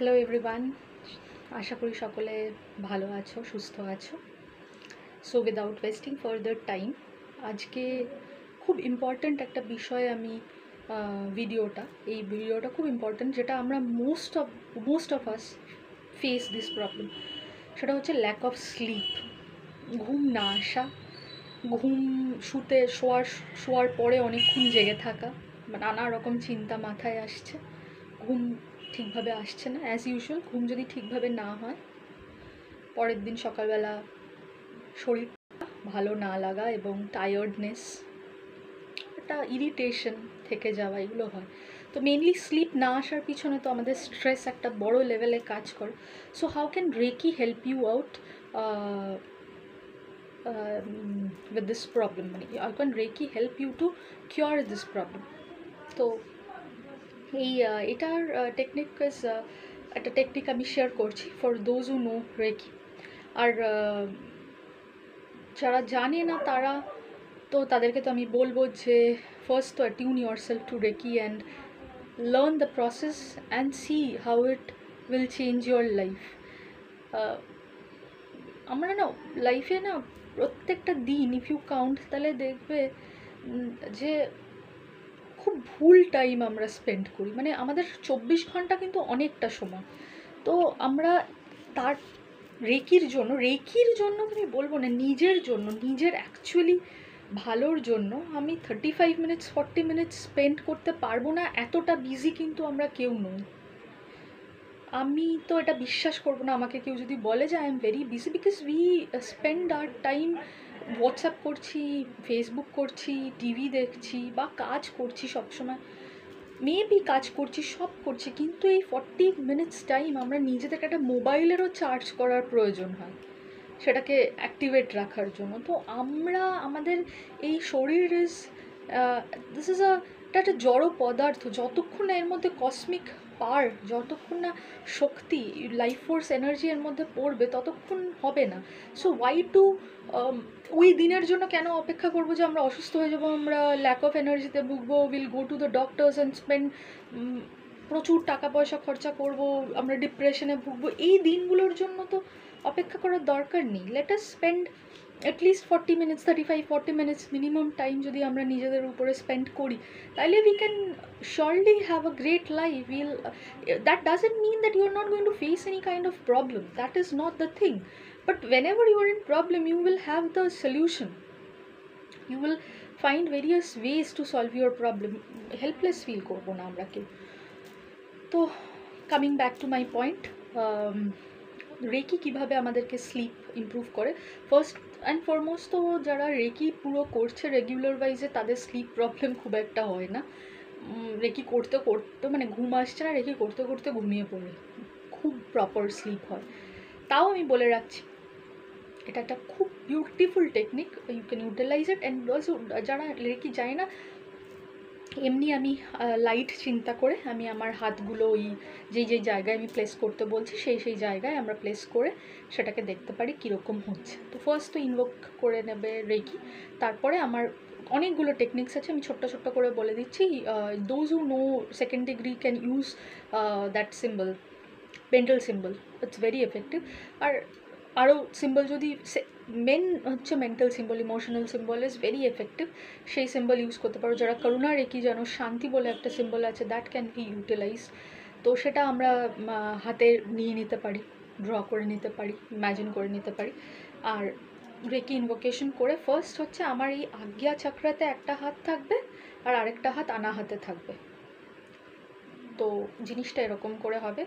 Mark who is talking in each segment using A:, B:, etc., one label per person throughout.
A: Hello everyone আশা করি সকলে ভালো আছো, সুস্থ আছো। So without wasting further time আজকে খুব ইম্পর্ট্যান্ট একটা বিষয় আমি ভিডিওটা এই ভিডিওটা খুব ইম্পর্ট্যান্ট যেটা আমরা most of most of us face this problem সেটা হচ্ছে ল্যাক অফ স্লিপ ঘুম না আসা, ঘুম শুতে, শোয়ার শোয়ার পরে অনেকক্ষণ জেগে থাকা, নানা রকম চিন্তা মাথায় আসছে। ঘুম ঠিকভাবে আসছে না। অ্যাজ ইউজুয়াল ঘুম যদি ঠিকভাবে না হয়, পরের দিন সকালবেলা শরীর ভালো না লাগা এবং টায়ার্ডনেস একটা ইরিটেশন থেকে যাওয়া, এগুলো হয়। তো মেনলি স্লিপ না আসার পিছনে তো আমাদের স্ট্রেস একটা বড় লেভেলে কাজ করে। So how can reiki help you out with this problem মানে how can reiki help you to cure this problem তো এই এটার টেকনিক একটা টেকনিক আমি শেয়ার করছি for those who know reiki আর যারা জানে না তারা, তো তাদেরকে তো আমি বলব যে ফার্স্ট তো attune yourself to reiki and learn the process and see how it will change your life আমরা না লাইফে না প্রত্যেকটা দিন ইফ ইউ কাউন্ট তাহলে দেখবে যে খুব ভুল টাইম আমরা স্পেন্ড করি। মানে আমাদের চব্বিশ ঘণ্টা কিন্তু অনেকটা সময়। তো আমরা তার রেকির জন্য রেকির জন্য আমি বলব না, নিজের জন্য, নিজের অ্যাকচুয়ালি ভালোর জন্য আমি thirty five minutes forty minutes spend করতে পারব না। এতটা বিজি কিন্তু আমরা কেউ নই। আমি তো এটা বিশ্বাস করব না, আমাকে কেউ যদি বলে যে I am very busy because we spend our time WhatsApp করছি ফেসবুক করছি টিভি দেখছি বা কাজ করছি সবসময়। মেবি কাজ করছি, সব করছি, কিন্তু এই ফর্টি মিনিটস টাইম আমরা নিজেদেরকে একটা মোবাইলেরও চার্জ করার প্রয়োজন হয়। সেটাকে অ্যাক্টিভেট রাখার জন্য। তো আমরা, আমাদের এই শরীর ইজ দিস ইজ আ একটা জড় পদার্থ। যতক্ষণ এর মধ্যে কসমিক পার, যতক্ষণ না শক্তি লাইফ ফোর্স এনার্জি এর মধ্যে পড়বে, ততক্ষণ হবে না। সো ওয়াই টু ওই দিনের জন্য কেন অপেক্ষা করব যে আমরা অসুস্থ হয়ে যাব, আমরা ল্যাক অফ এনার্জিতে ভুগবো will go to the doctors and spend প্রচুর টাকা পয়সা খরচা করব, আমরা ডিপ্রেশনে ভুগবো, এই দিনগুলোর জন্য তো অপেক্ষা করার দরকার নেই let us spend at least forty minutes thirty five forty minutes minimum time যদি আমরা নিজেদের উপরে স্পেন্ড করি তাহলে we can surely have a great life we'll uh, that doesn't mean that you're not going to face any kind of problem that is not the thing but whenever you are in problem you will have the solution you will find various ways to solve your problem helpless feel করবো না আমরা কেউ তো coming back to my point reiki কীভাবে আমাদেরকে sleep improve করে? First and foremost তো যারা রেকি পুরো করছে রেগুলার ওয়াইজে তাদের স্লিপ প্রবলেম খুব একটা হয় না। রেকি করতে করতে মানে ঘুম আসছে না, রেকি করতে করতে ঘুমিয়ে পড়ে। খুব প্রপার স্লিপ হয়। তাও আমি বলে রাখছি, এটা একটা খুব beautiful technique you can utilize it and also যারা রেকি যায় না এমনি আমি লাইট চিন্তা করে আমি আমার হাতগুলো ওই যেই যেই জায়গায় আমি প্লেস করতে বলছি, সেই সেই জায়গায় আমরা প্লেস করে সেটাকে দেখতে পারি কীরকম হচ্ছে। তো ফার্স্ট তো ইনভোক করে নেবে রেকি তারপরে আমার অনেকগুলো টেকনিক্স আছে, আমি ছোট্ট ছোট্ট করে বলে দিচ্ছি। Those who know second degree can use that symbol mental symbol it's very effective আর আরও সিম্বল যদি মেন হচ্ছে mental symbol emotional symbol is very effective সেই সিম্বল ইউজ করতে পারো। যারা করুণা রেখি জানো শান্তি বলে একটা সিম্বল আছে দ্যাট ক্যান বি ইউটিলাইজ তো সেটা আমরা হাতে নিয়ে নিতে পারি ড্র করে নিতে পারি ইম্যাজিন করে নিতে পারি। আর রেকি ইনভোকেশন করে ফার্স্ট হচ্ছে আমার এই আজ্ঞা চাকরাতে একটা হাত থাকবে আর আরেকটা হাত আনা হাতে থাকবে। তো জিনিসটা এরকম করে হবে।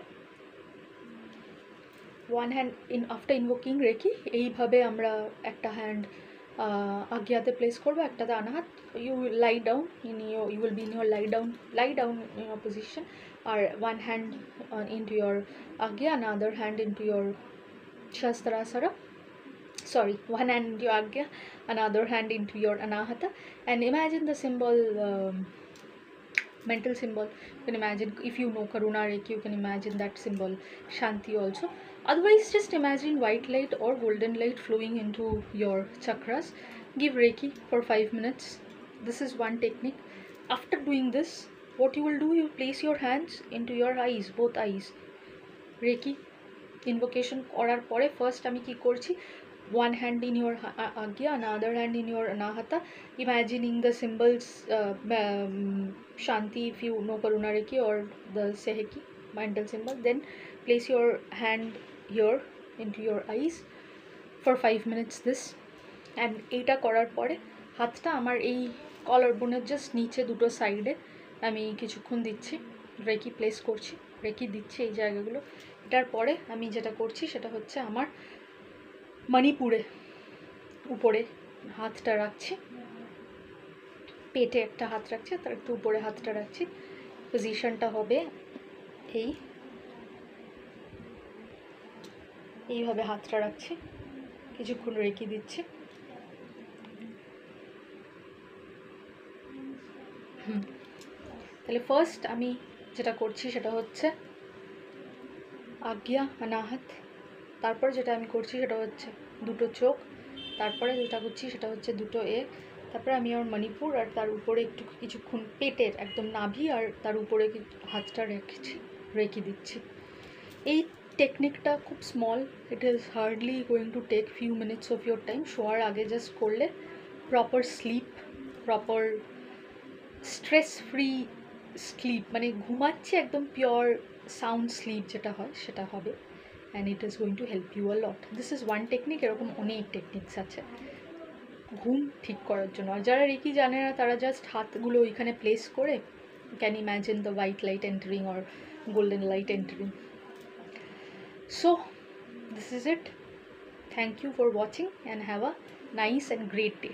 A: One hand in after invoking reiki এইভাবে আমরা একটা হ্যান্ড আজ্ঞাতে প্লেস করব একটাতে আনা হাত you lie down in you you will be in your lie down lie down in your position R one hand in to your আজ্ঞা and other hand into your shastrasara. Sorry one hand into your agya another hand into your anahata. And imagine the symbol um, mental symbol you can imagine if you know karuna reiki you can imagine that symbol shanti also otherwise just imagine white light or golden light flowing into your chakras give reiki for 5 minutes this is one technique after doing this what you will do you place your hands into your eyes both eyes reiki invocation করার পরে first আমি কি করছি one hand in your agya another hand in your anahata imagining the symbols uh, um, shanti if you know karuna reiki or the seheki mental symbol then place your hand here into your eyes for 5 minutes this and এইটা করার পরে হাতটা আমার এই কলার বোনের just নিচে দুটো সাইডে আমি কিছুক্ষণ দিচ্ছি রেকি প্লেস করছি রেকি দিচ্ছি এই জায়গাগুলো এটার পরে আমি যেটা করছি সেটা হচ্ছে আমার মণিপুরে উপরে হাতটা রাখছি। পেটে একটা হাত রাখছি, তার একটু উপরে হাতটা রাখছি। পজিশনটা হবে এই। এইভাবে হাতটা রাখছি। কিছুক্ষণ রেখে দিচ্ছি। হুম। তাহলে ফার্স্ট আমি যেটা করছি সেটা হচ্ছে আজ্ঞা অনাহাত তারপর যেটা আমি করছি সেটা হচ্ছে দুটো চোখ, তারপরে যেটা করছি সেটা হচ্ছে দুটো এ তারপরে আমি আমার মণিপুর আর তার উপরে একটু কিছুক্ষণ পেটের একদম নাভি আর তার উপরে হাতটা রেখেছি, রেখে দিচ্ছি। এই টেকনিকটা খুব small it is hardly going to take few minutes of your time শোয়ার আগে জাস্ট করলে proper sleep proper stress free sleep মানে ঘুমাচ্ছে একদম পিওর সাউন্ড স্লিপ যেটা হয়, সেটা হবে। And it is going to help you a lot this is one technique এরকম অনেক টেকনিক্স আছে। ঘুম ঠিক করার জন্য। আর যারা রেকি জানে না, তারা জাস্ট হাতগুলো ওইখানে প্লেস করে can imagine the white light entering or golden light entering so this is it thank you for watching and have a nice and great day